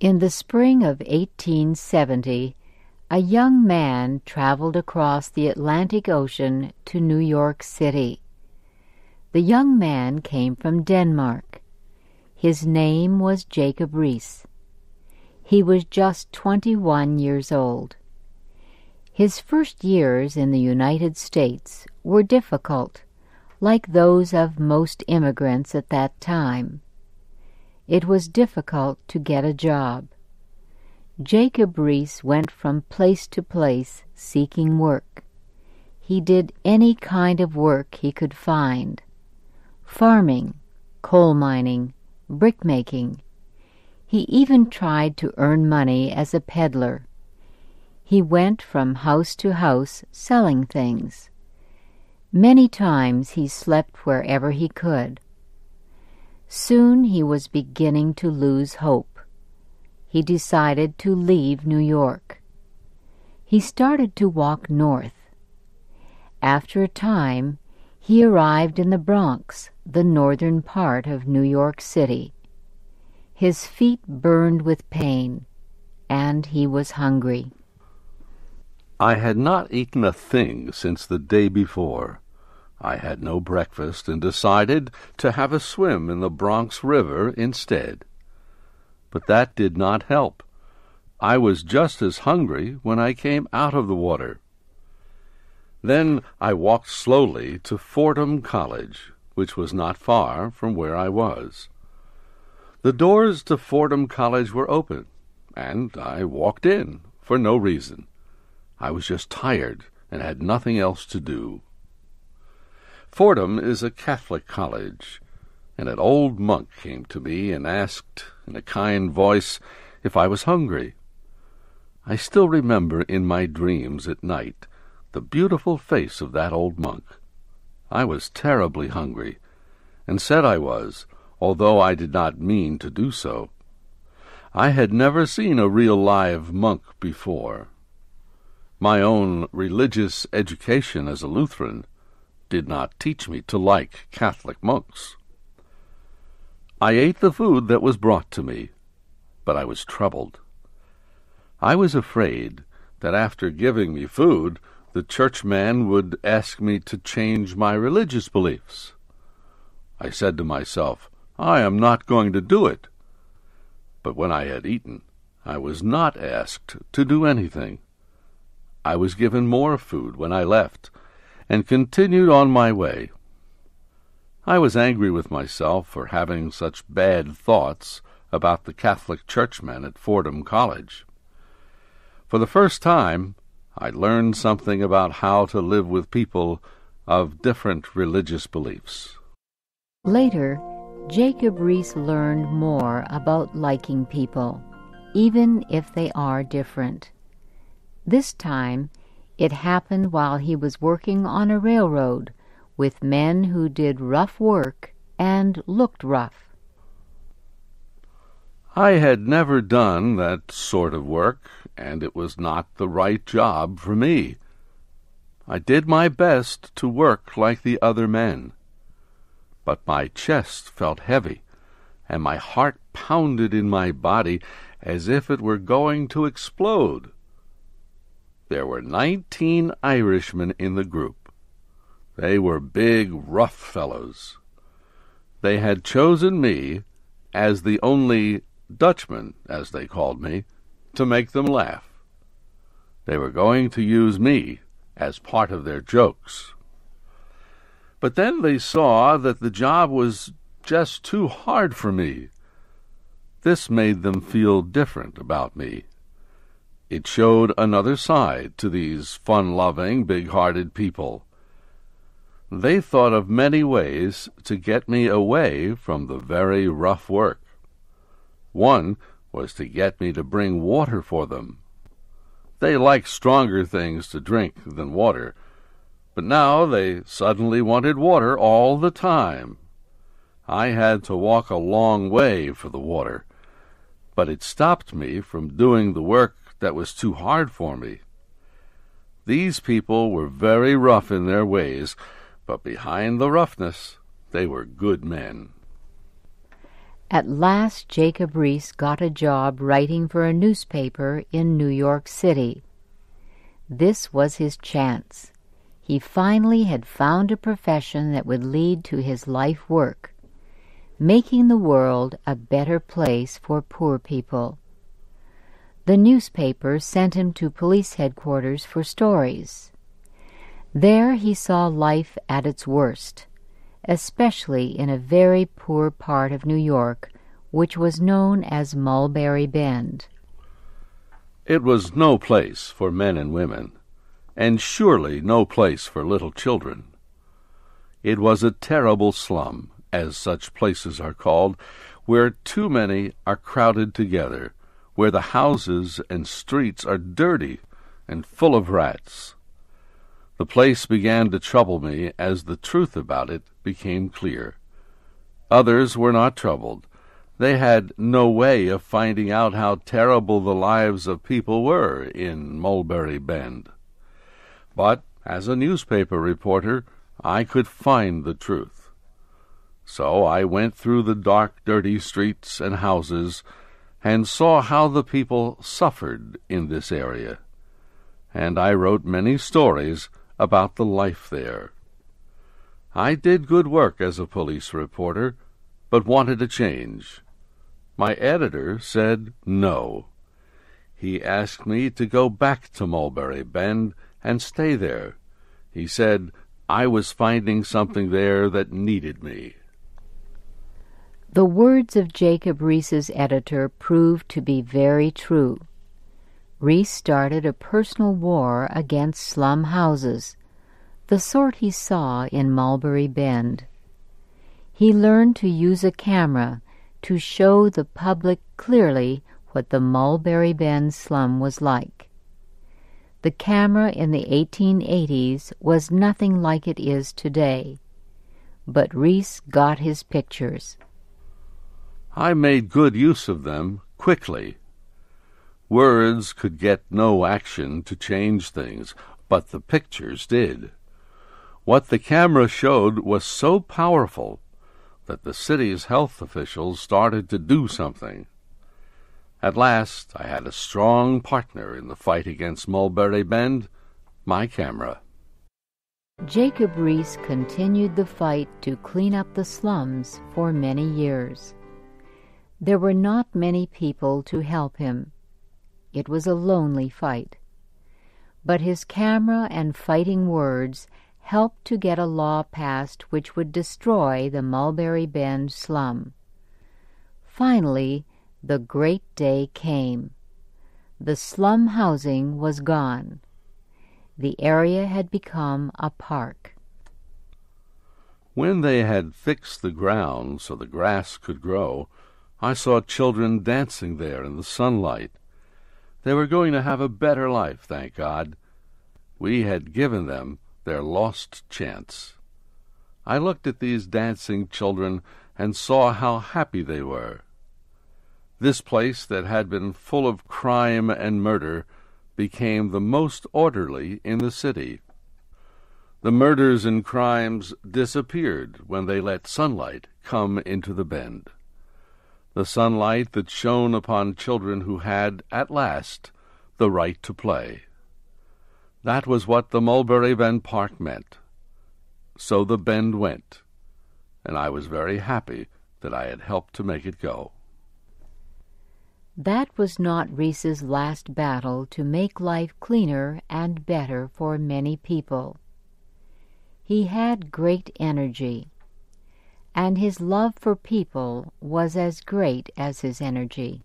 In the spring of 1870, a young man traveled across the Atlantic Ocean to New York City. The young man came from Denmark. His name was Jacob Riis. He was just 21 years old. His first years in the United States were difficult, like those of most immigrants at that time. It was difficult to get a job. Jacob Riis went from place to place seeking work. He did any kind of work he could find farming, coal mining, brickmaking. He even tried to earn money as a peddler. He went from house to house selling things. Many times he slept wherever he could. Soon he was beginning to lose hope. He decided to leave New York. He started to walk north. After a time, he arrived in the Bronx, the northern part of New York City. His feet burned with pain, and he was hungry. I had not eaten a thing since the day before. I had no breakfast and decided to have a swim in the Bronx River instead. But that did not help. I was just as hungry when I came out of the water. Then I walked slowly to Fordham College, which was not far from where I was. The doors to Fordham College were open, and I walked in for no reason. I was just tired and had nothing else to do. Fordham is a Catholic college, and an old monk came to me and asked, in a kind voice, if I was hungry. I still remember in my dreams at night the beautiful face of that old monk. I was terribly hungry, and said I was, although I did not mean to do so. I had never seen a real live monk before. My own religious education as a Lutheran did not teach me to like Catholic monks. I ate the food that was brought to me, but I was troubled. I was afraid that after giving me food, the churchman would ask me to change my religious beliefs. I said to myself, I am not going to do it. But when I had eaten, I was not asked to do anything. I was given more food when I left, and continued on my way. I was angry with myself for having such bad thoughts about the Catholic churchmen at Fordham College. For the first time, I learned something about how to live with people of different religious beliefs. Later, Jacob Riis learned more about liking people, even if they are different. This time, it happened while he was working on a railroad with men who did rough work and looked rough. I had never done that sort of work, and it was not the right job for me. I did my best to work like the other men. But my chest felt heavy, and my heart pounded in my body as if it were going to explode. There were nineteen Irishmen in the group. They were big, rough fellows. They had chosen me as the only Dutchman, as they called me, to make them laugh. They were going to use me as part of their jokes. But then they saw that the job was just too hard for me. This made them feel different about me. It showed another side to these fun-loving, big-hearted people. They thought of many ways to get me away from the very rough work. One was to get me to bring water for them. They like stronger things to drink than water, but now they suddenly wanted water all the time. I had to walk a long way for the water, but it stopped me from doing the work that was too hard for me. These people were very rough in their ways, but behind the roughness they were good men. At last Jacob Riis got a job writing for a newspaper in New York City. This was his chance. He finally had found a profession that would lead to his life work, making the world a better place for poor people. The newspaper sent him to police headquarters for stories. There he saw life at its worst especially in a very poor part of New York, which was known as Mulberry Bend. It was no place for men and women, and surely no place for little children. It was a terrible slum, as such places are called, where too many are crowded together, where the houses and streets are dirty and full of rats. The place began to trouble me as the truth about it became clear. Others were not troubled. They had no way of finding out how terrible the lives of people were in Mulberry Bend. But as a newspaper reporter, I could find the truth. So I went through the dark, dirty streets and houses and saw how the people suffered in this area. And I wrote many stories about the life there. I did good work as a police reporter, but wanted a change. My editor said no. He asked me to go back to Mulberry Bend and stay there. He said I was finding something there that needed me. The words of Jacob Riis's editor proved to be very true. Riis started a personal war against slum houses, the sort he saw in Mulberry Bend. He learned to use a camera to show the public clearly what the Mulberry Bend slum was like. The camera in the 1880s was nothing like it is today, but Riis got his pictures. I made good use of them quickly Words could get no action to change things, but the pictures did. What the camera showed was so powerful that the city's health officials started to do something. At last I had a strong partner in the fight against Mulberry Bend, my camera. Jacob Riis continued the fight to clean up the slums for many years. There were not many people to help him. It was a lonely fight. But his camera and fighting words helped to get a law passed which would destroy the Mulberry Bend slum. Finally, the great day came. The slum housing was gone. The area had become a park. When they had fixed the ground so the grass could grow, I saw children dancing there in the sunlight. They were going to have a better life, thank God. We had given them their lost chance. I looked at these dancing children and saw how happy they were. This place that had been full of crime and murder became the most orderly in the city. The murders and crimes disappeared when they let sunlight come into the bend the sunlight that shone upon children who had, at last, the right to play. That was what the Mulberry Bend Park meant. So the Bend went, and I was very happy that I had helped to make it go. That was not Riis's last battle to make life cleaner and better for many people. He had great energy and his love for people was as great as his energy.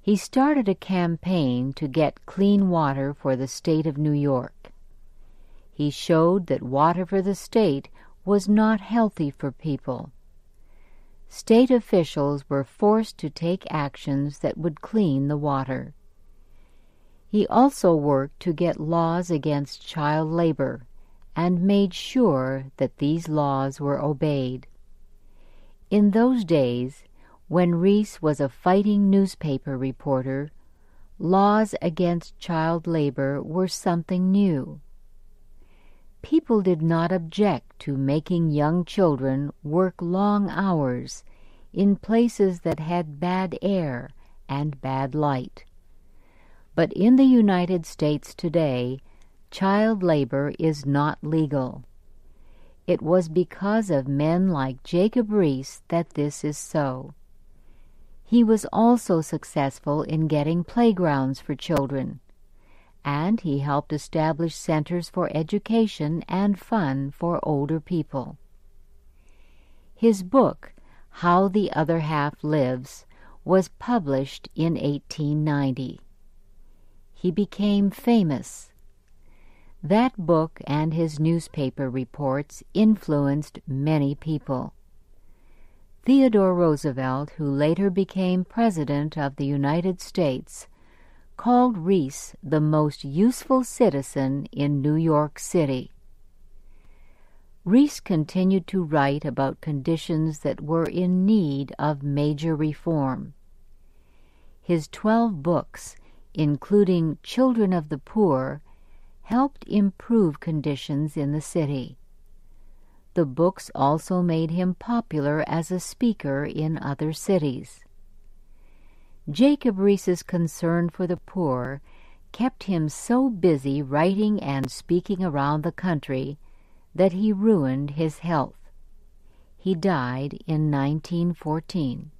He started a campaign to get clean water for the state of New York. He showed that water for the state was not healthy for people. State officials were forced to take actions that would clean the water. He also worked to get laws against child labor and made sure that these laws were obeyed. In those days, when Riis was a fighting newspaper reporter, laws against child labor were something new. People did not object to making young children work long hours, in places that had bad air and bad light. But in the United States today, child labor is not legal. It was because of men like Jacob Riis that this is so. He was also successful in getting playgrounds for children, and he helped establish centers for education and fun for older people. His book, How the Other Half Lives, was published in 1890. He became famous that book and his newspaper reports influenced many people. Theodore Roosevelt, who later became President of the United States, called Riis the most useful citizen in New York City. Riis continued to write about conditions that were in need of major reform. His twelve books, including Children of the Poor, helped improve conditions in the city. The books also made him popular as a speaker in other cities. Jacob Riis's concern for the poor kept him so busy writing and speaking around the country that he ruined his health. He died in 1914.